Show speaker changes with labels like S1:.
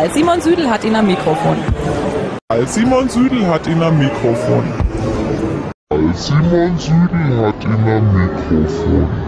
S1: Als Simon Südel hat ihn am Mikrofon.
S2: Als Simon Südel hat ihn am Mikrofon.
S3: Als Simon Südel hat ihn am Mikrofon.